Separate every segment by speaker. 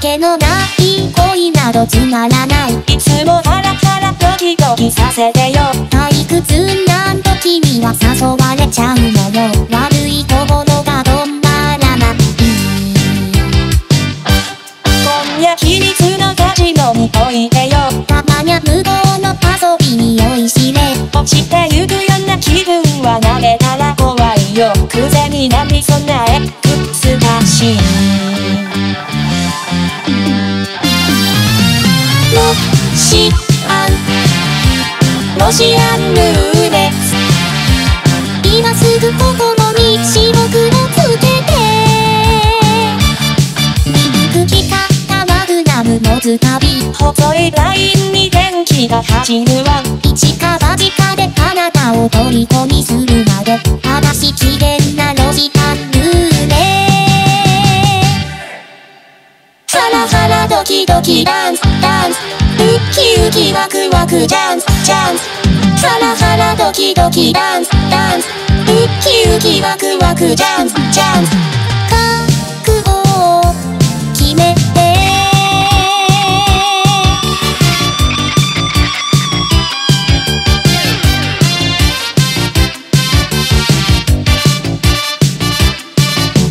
Speaker 1: けのない恋などつまらない。
Speaker 2: いつもハラハラドキドキさせてよ。
Speaker 1: 退屈なん時には誘われちゃうのよ。悪い心が止まらない。
Speaker 2: 今夜秘密のカジノにおいてよ。
Speaker 1: たまにゃ無謀の遊びに酔いしれ。
Speaker 2: 落ちてゆくような気分は慣れたら怖いよ。くぜに波備えくすばしい
Speaker 1: シアンロシアンルーレット今すぐ心に白黒つけてミルクきかったマグナムのズタビ
Speaker 2: 細いラインに電気が走るわ
Speaker 1: 一か八かであなたを虜にするまで正しきげんなロジカンルーレハラハラドキドキダンスダンスウキウキワクワクジャンスジャンス。ハラハラドキドキダンスダンス。ウキウキワクワクジャンスジャンス。覚悟を決めて。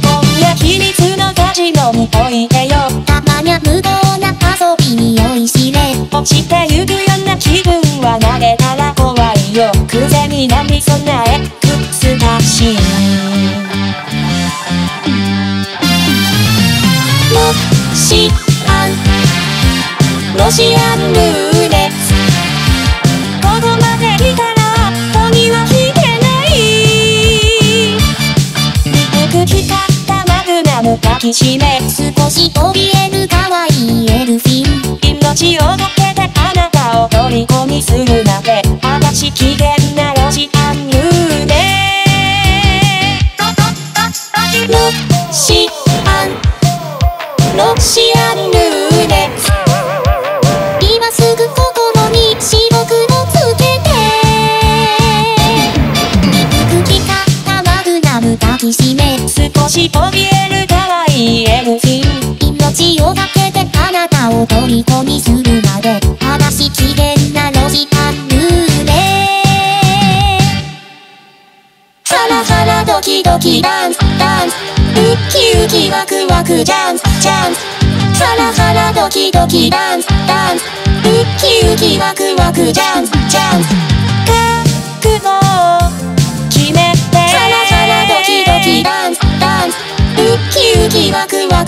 Speaker 2: 今夜秘密のカジノにおいてよ。
Speaker 1: たまにゃ無謀な遊びに酔いしれ
Speaker 2: 落ちてゆくような気分は慣れたら怖いよ。くぜに波備えくすばしい
Speaker 1: ロシアンロシアンルーレット
Speaker 2: を抱きしめ
Speaker 1: 少し怯える可愛いエルフィン。
Speaker 2: 命をかけてあなたを虜にするなんて話危険なロジアンルーレ
Speaker 1: ロシアンロシアンヌー抱きしめ
Speaker 2: 少し怯える可愛いエルフィン
Speaker 1: 命をかけてあなたを虜にするまで正しきげんなロジカルーレハラハラドキドキダンス。ダンス。ウッキウキワクワクジャンス。ジャンス。ハラハラドキドキダンス。ダンス。ウッキウキワクワクジャンス。ジャンス。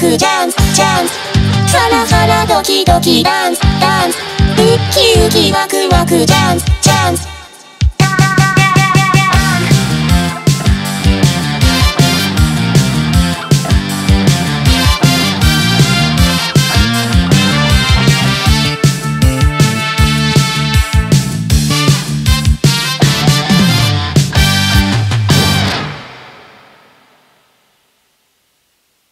Speaker 1: くジャンスジャンスハラハラドキドキダンスダンス。ウッキウキワクワクジャンス。